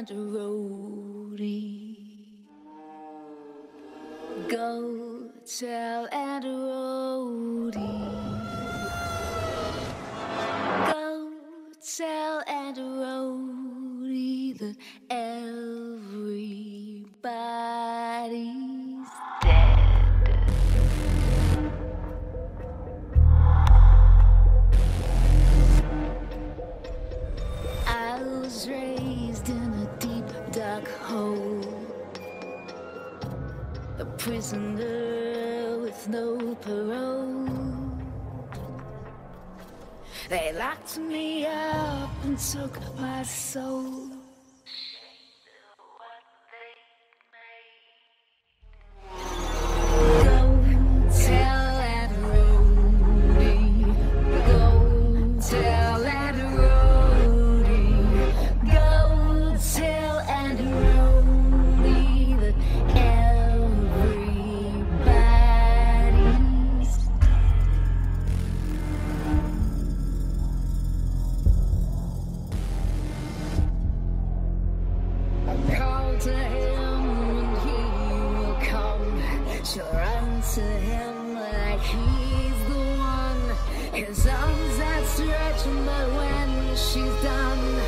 Aunt Rhody. Go tell Aunt Rhody. Go tell Aunt Rhody that prisoner with no parole. They locked me up and took my soul. She'll run to him like he's the one. His arms outstretched, but when she's done.